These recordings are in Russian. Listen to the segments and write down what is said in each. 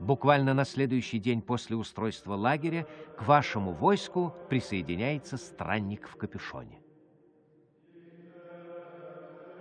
Буквально на следующий день после устройства лагеря к вашему войску присоединяется странник в капюшоне.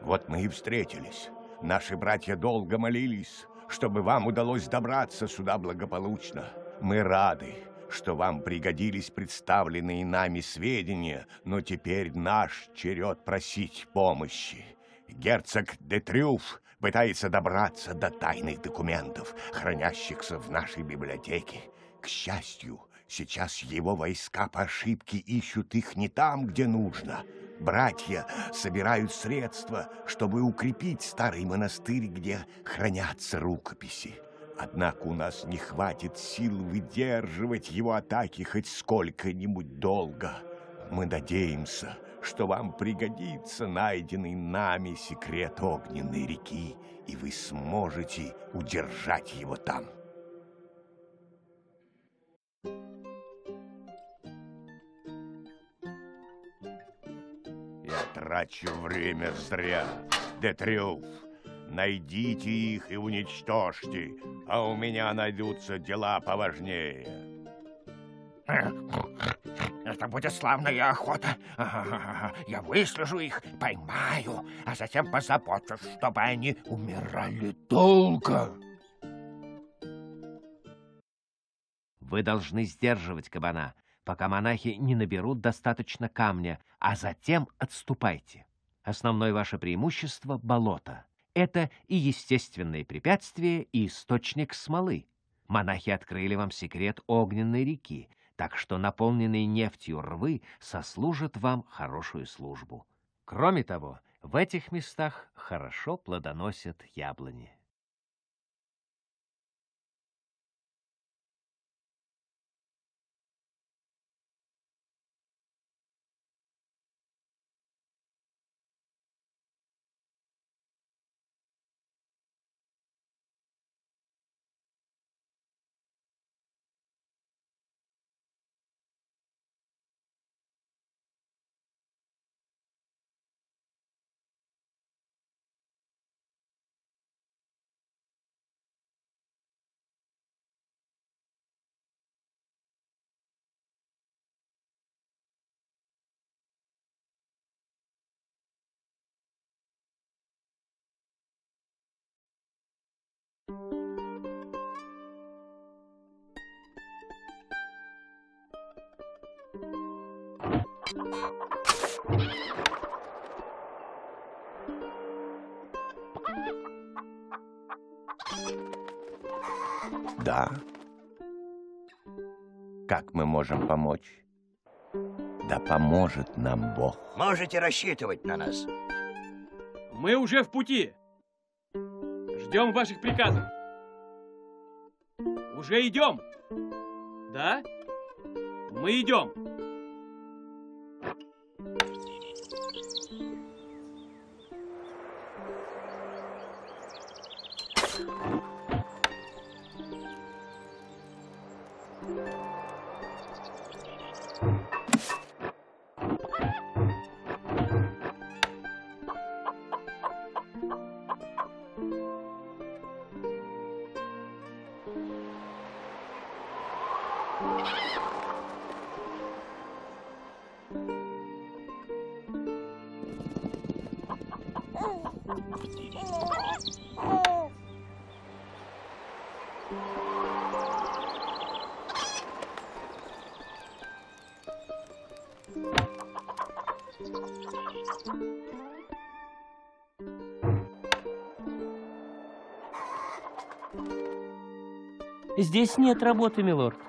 Вот мы и встретились. Наши братья долго молились, чтобы вам удалось добраться сюда благополучно. Мы рады, что вам пригодились представленные нами сведения, но теперь наш черед просить помощи. Герцог де Трюф пытается добраться до тайных документов, хранящихся в нашей библиотеке. К счастью, сейчас его войска по ошибке ищут их не там, где нужно. Братья собирают средства, чтобы укрепить старый монастырь, где хранятся рукописи. Однако у нас не хватит сил выдерживать его атаки хоть сколько-нибудь долго. Мы надеемся, что вам пригодится найденный нами секрет огненной реки, и вы сможете удержать его там. Я трачу время зря, Детриуф. Найдите их и уничтожьте, а у меня найдутся дела поважнее. Это будет славная охота. Я выслежу их, поймаю, а затем позабочусь, чтобы они умирали долго. Вы должны сдерживать кабана, пока монахи не наберут достаточно камня, а затем отступайте. Основное ваше преимущество — болото. Это и естественные препятствия, и источник смолы. Монахи открыли вам секрет огненной реки, так что наполненные нефтью рвы сослужат вам хорошую службу. Кроме того, в этих местах хорошо плодоносят яблони. Да. Как мы можем помочь? Да поможет нам Бог. Можете рассчитывать на нас. Мы уже в пути. Ждем ваших приказов. Уже идем. Да? Мы идем. Здесь нет работы, милорд.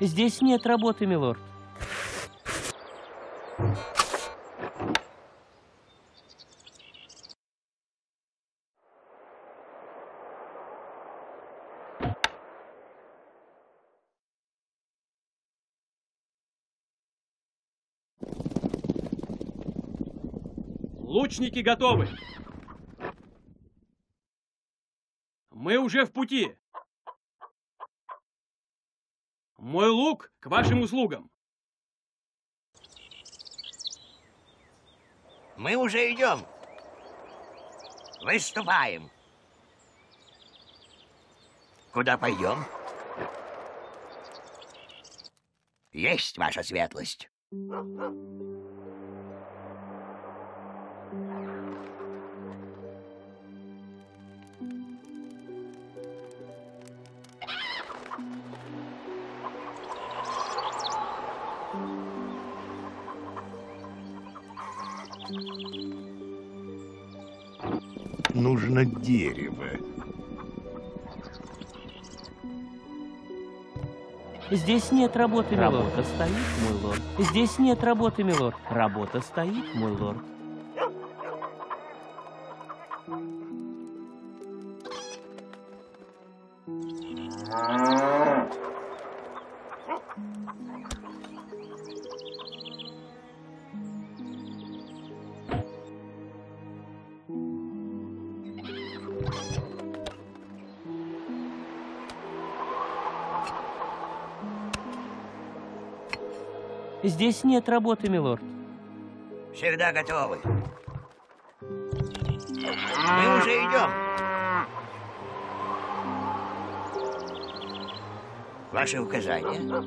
Здесь нет работы, милорд. Лучники готовы! Мы уже в пути. Мой лук к вашим услугам. Мы уже идем. Выступаем. Куда пойдем? Есть ваша светлость. Нужно дерево. Здесь нет работы, милорд. Работа стоит, мой лорд. Здесь нет работы, милорд. Работа стоит, мой лорд. Здесь нет работы, милорд. Всегда готовы. Мы уже идем. Ваши указания?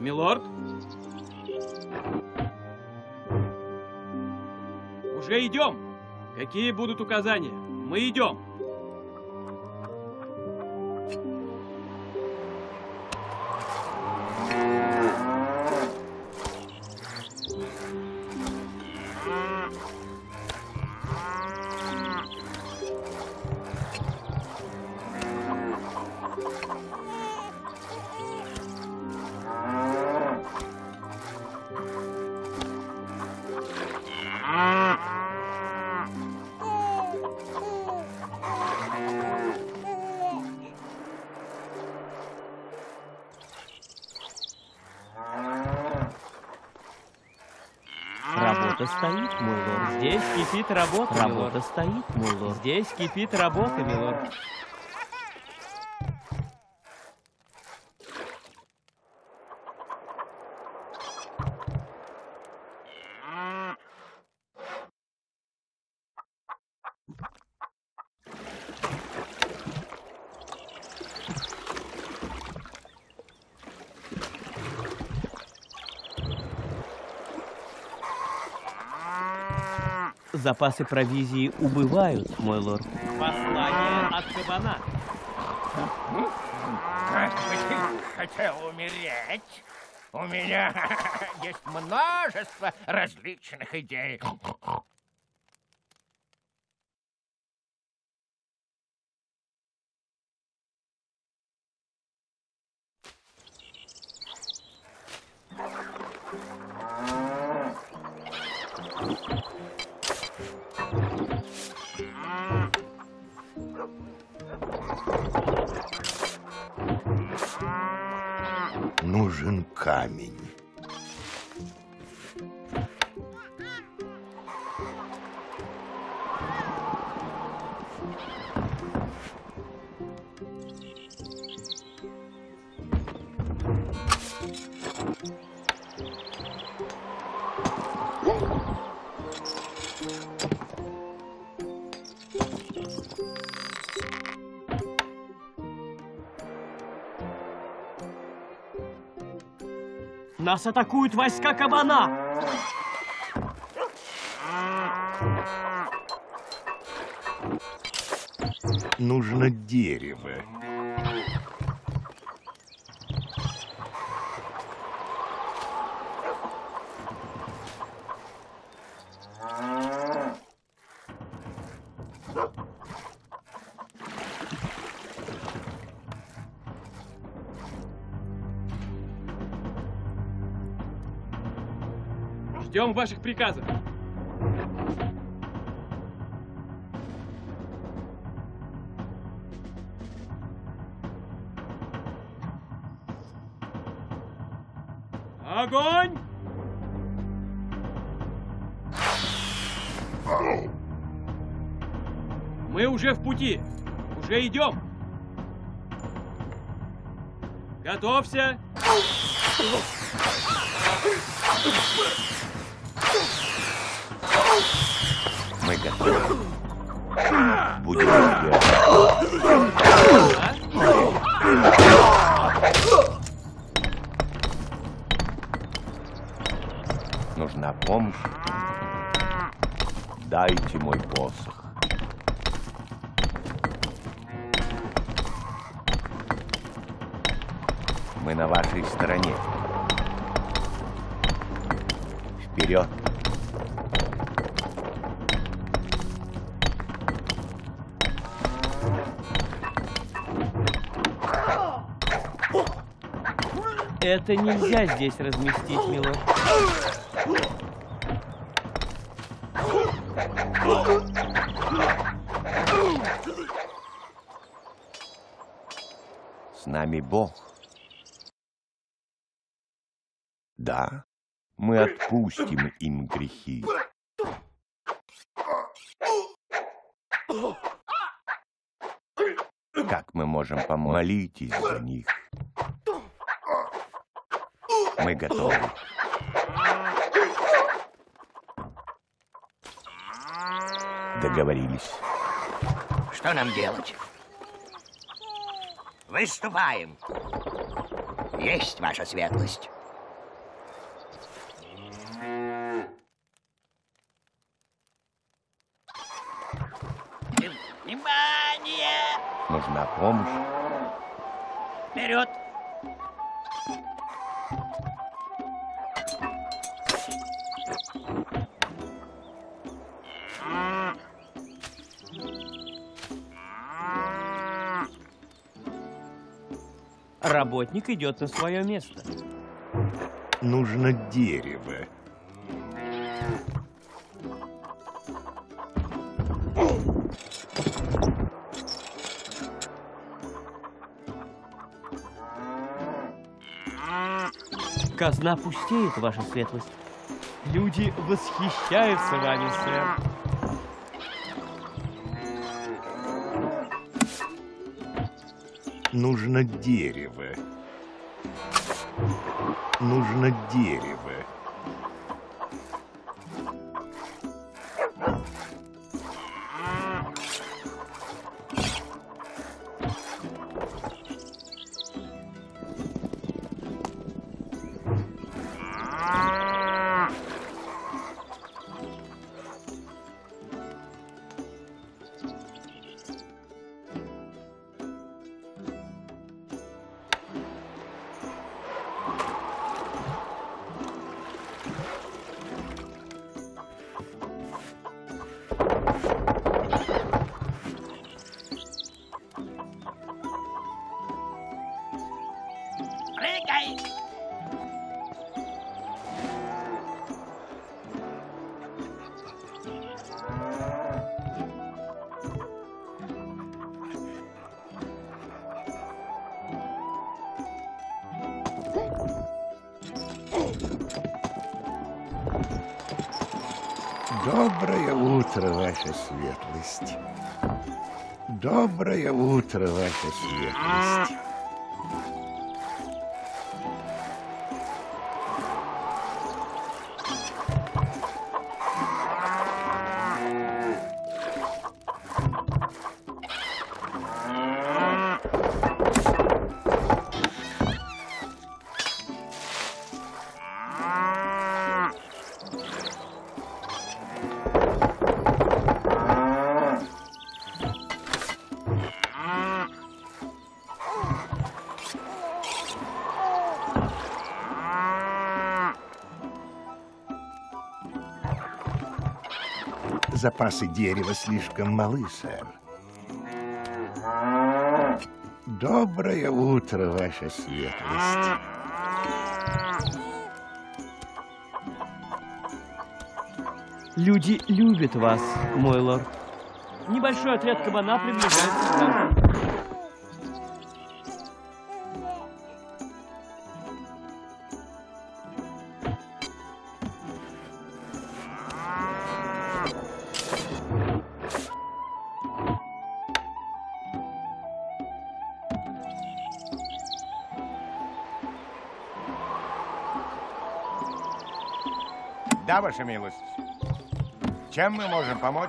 Милорд? Уже идем. Какие будут указания? Мы идем. Работа стоит, мой лорд. Здесь кипит работа, Работа милорд. стоит, мой лорд. Здесь кипит работа, милорд. Запасы провизии убывают, мой лорд. Послание от кабана. Хотел умереть? У меня есть множество различных идей. Нужен камень. Нас атакуют войска кабана! Нужно дерево. Ждем ваших приказов. Огонь! Мы уже в пути. Уже идем. Готовься. Мы готовы. Будем. Нужна помощь? Дайте мой посох. Мы на вашей стороне. Вперед! Это нельзя здесь разместить, милорд. С нами Бог. Да, мы отпустим им грехи. Как мы можем помолитесь за них? Мы готовы. Договорились. Что нам делать? Выступаем. Есть ваша светлость. Внимание! Нужна помощь. Вперед! Работник идет на свое место. Нужно дерево. Казна пустеет, ваша светлость. Люди восхищаются вами, сэр. Нужно дерево. Нужно дерево. Светлость. Доброе утро, ваша светлость. Запасы дерева слишком малы, сэр. Доброе утро, ваша светлость. Люди любят вас, мой лорд. Небольшой отряд кабана приближается к нам. Да, ваша милость. Чем мы можем помочь?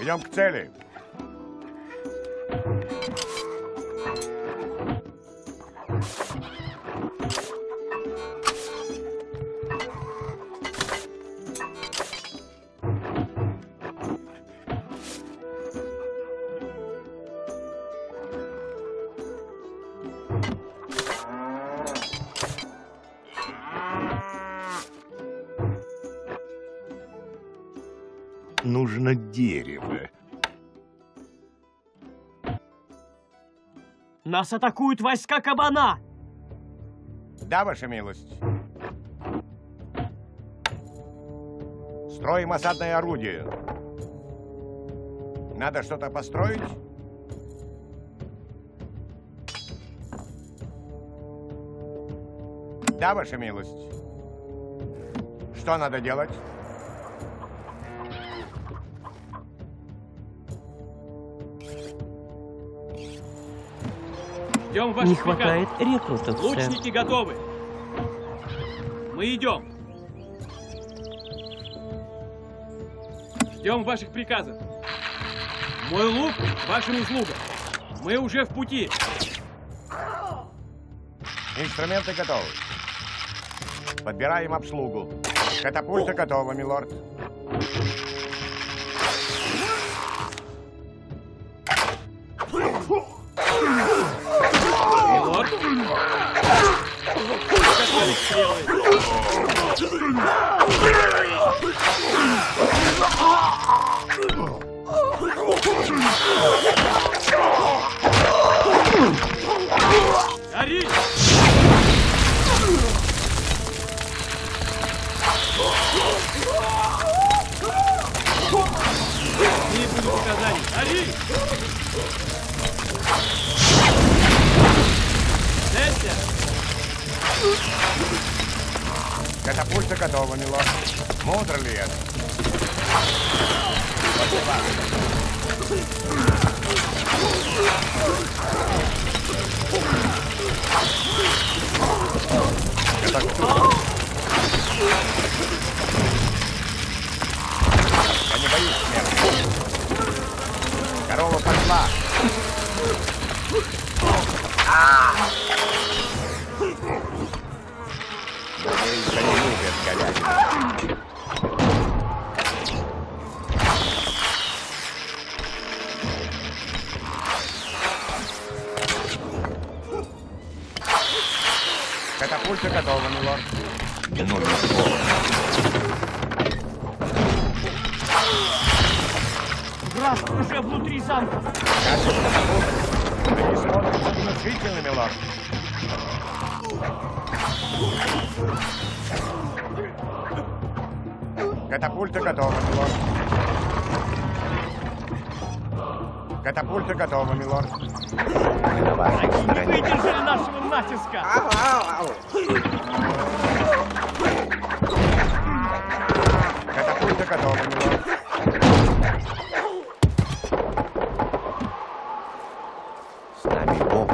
Идем к цели. Нужно Нас атакуют войска кабана! Да, ваша милость. Строим осадное орудие. Надо что-то построить? Да, ваша милость. Что надо делать? Ждем ваших Не хватает приказов. рекрутов, сэр. Лучники готовы. Мы идем. Ждем ваших приказов. Мой лук вашим услугам. Мы уже в пути. Инструменты готовы. Подбираем обслугу. Катапульта готова, милорд. Милорд. Гори! Какие будут указания? Гори! Катапульта готова, милорд. Мудро ли это? Я не боюсь смерти. Корова пошла. Наши смотрятся внушительно, милорд. Катапульта готова, милорд. Катапульта готова, милорд. Не выдержали нашего натиска! Катапульта готова, милорд. С нами Бог.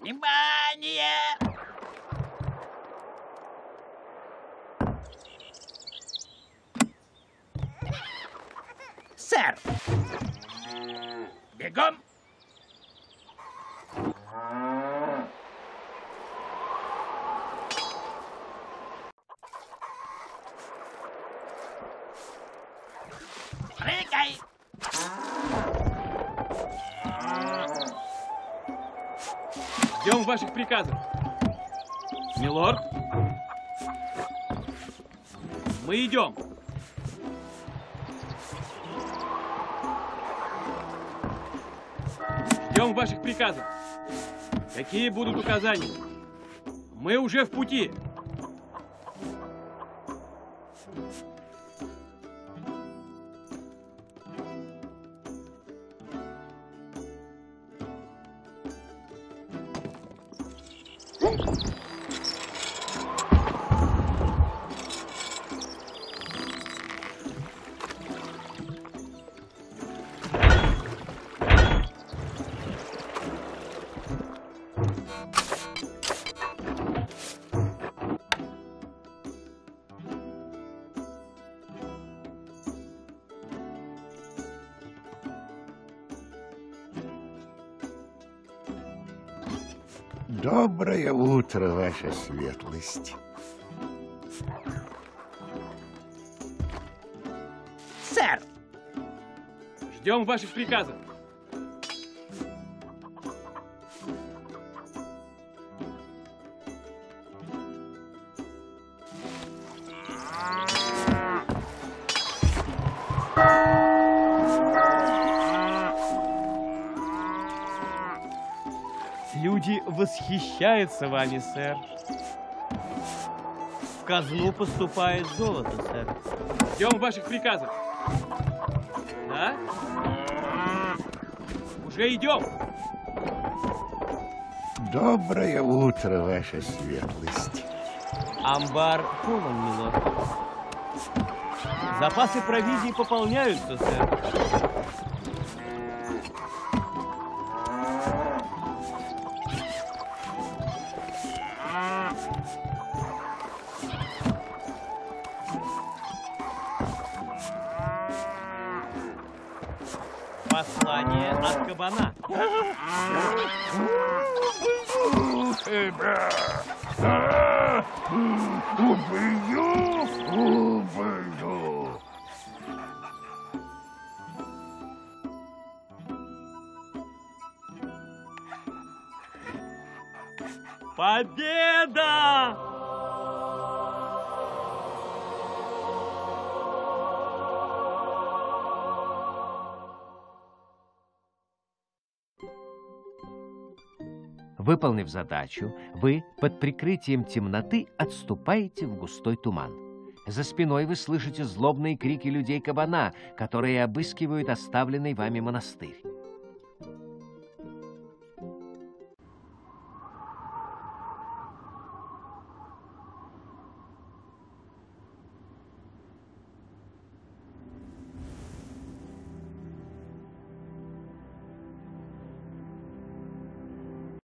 Внимание! Сэр! Бегом! Прыгай! Ждем ваших приказов. Милорд. Мы идем. Ждем ваших приказов. Какие будут указания? Мы уже в пути. Доброе утро, ваша светлость. Сэр, Ждем ваших приказов. Люди восхищаются вами, сэр. В казну поступает золото, сэр. Ждем ваших приказов. Да? Уже идем. Доброе утро, ваша светлость. Амбар полон, милорд. Запасы провизии пополняются, сэр. Победа! Выполнив задачу, вы под прикрытием темноты отступаете в густой туман. За спиной вы слышите злобные крики людей кабана, которые обыскивают оставленный вами монастырь.